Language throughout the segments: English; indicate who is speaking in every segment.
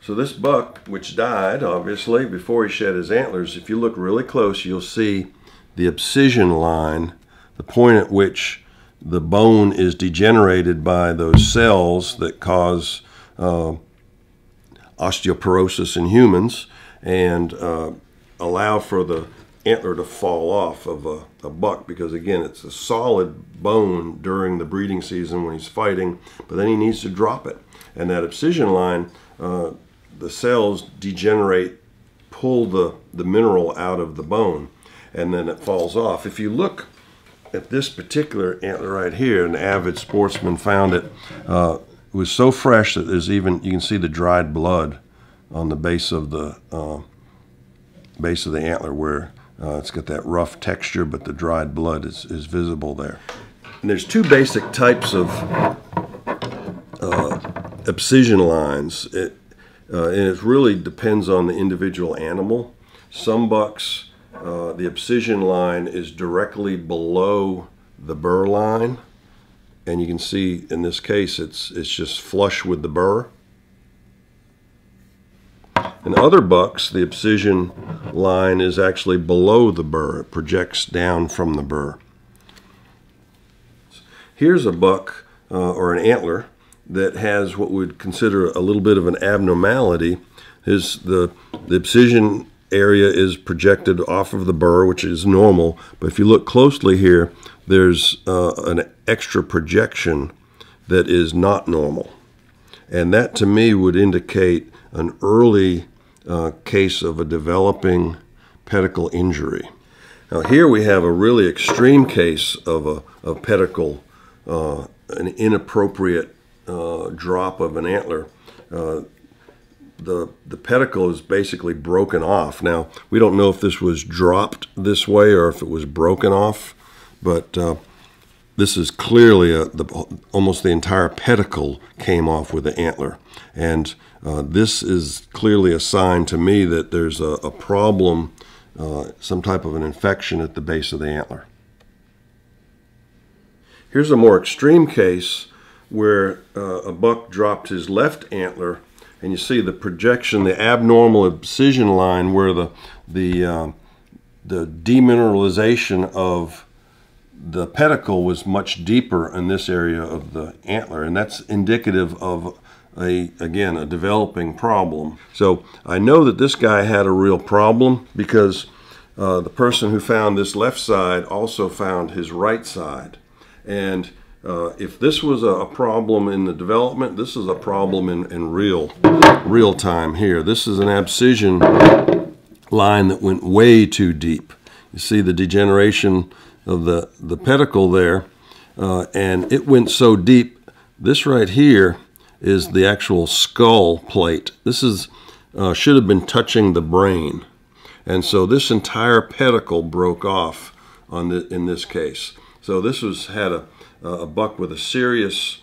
Speaker 1: So this buck, which died obviously before he shed his antlers, if you look really close, you'll see the abscission line, the point at which the bone is degenerated by those cells that cause uh, osteoporosis in humans and uh, allow for the antler to fall off of a, a, buck because again it's a solid bone during the breeding season when he's fighting but then he needs to drop it. And that abscission line uh, the cells degenerate pull the, the mineral out of the bone and then it falls off if you look at this particular antler right here an avid sportsman found it uh, it was so fresh that there's even you can see the dried blood on the base of the uh, base of the antler where uh, it's got that rough texture, but the dried blood is, is visible there. And there's two basic types of uh, abscission lines. It, uh, and it really depends on the individual animal. Some bucks, uh, the abscission line is directly below the burr line. And you can see in this case, it's, it's just flush with the burr. In other bucks, the abscission line is actually below the burr. It projects down from the burr. Here's a buck uh, or an antler that has what we'd consider a little bit of an abnormality. is the, the abscission area is projected off of the burr, which is normal. But if you look closely here, there's uh, an extra projection that is not normal. And that to me would indicate an early uh, case of a developing pedicle injury. Now here we have a really extreme case of a of pedicle, uh, an inappropriate uh, drop of an antler. Uh, the the pedicle is basically broken off. Now we don't know if this was dropped this way or if it was broken off, but uh, this is clearly a, the, almost the entire pedicle came off with the antler. And uh, this is clearly a sign to me that there's a, a problem, uh, some type of an infection at the base of the antler. Here's a more extreme case where uh, a buck dropped his left antler and you see the projection, the abnormal abscission line where the, the, uh, the demineralization of the pedicle was much deeper in this area of the antler, and that's indicative of a again a developing problem. So I know that this guy had a real problem because uh, the person who found this left side also found his right side, and uh, if this was a problem in the development, this is a problem in, in real real time here. This is an abscission line that went way too deep. You see the degeneration of the, the pedicle there, uh, and it went so deep. This right here is the actual skull plate. This is uh, should have been touching the brain, and so this entire pedicle broke off on the, in this case. So this was had a, a buck with a serious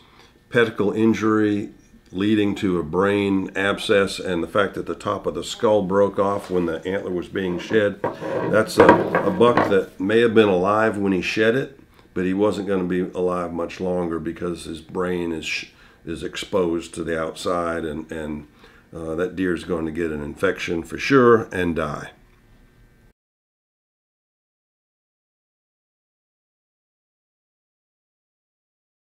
Speaker 1: pedicle injury leading to a brain abscess and the fact that the top of the skull broke off when the antler was being shed. That's a, a buck that may have been alive when he shed it, but he wasn't going to be alive much longer because his brain is is exposed to the outside and, and uh, that deer is going to get an infection for sure and die.